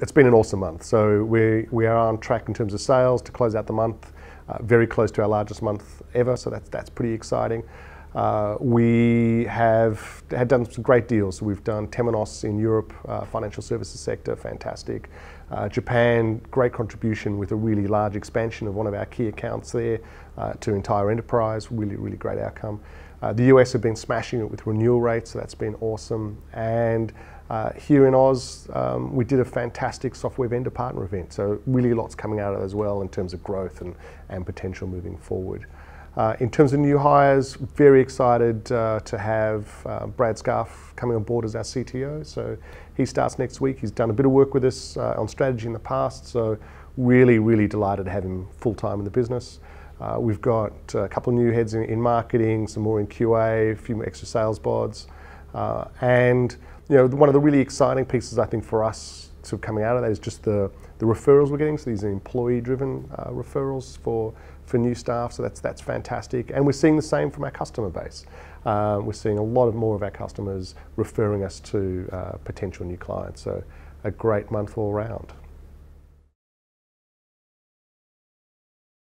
It's been an awesome month. So we, we are on track in terms of sales to close out the month, uh, very close to our largest month ever. So that's, that's pretty exciting. Uh, we have had done some great deals. We've done Temenos in Europe, uh, financial services sector, fantastic. Uh, Japan, great contribution with a really large expansion of one of our key accounts there uh, to entire enterprise, really, really great outcome. Uh, the US have been smashing it with renewal rates, so that's been awesome. And uh, here in Oz, um, we did a fantastic software vendor partner event, so really lots coming out of it as well in terms of growth and, and potential moving forward. Uh, in terms of new hires, very excited uh, to have uh, Brad Scarf coming on board as our CTO. So he starts next week. He's done a bit of work with us uh, on strategy in the past, so really, really delighted to have him full time in the business. Uh, we've got a couple of new heads in, in, marketing, some more in QA, a few more extra sales bods, uh, and you know one of the really exciting pieces I think for us sort of coming out of that is just the the referrals we're getting. So these are employee-driven uh, referrals for for new staff. So that's that's fantastic, and we're seeing the same from our customer base. Uh, we're seeing a lot of more of our customers referring us to uh, potential new clients. So a great month all round.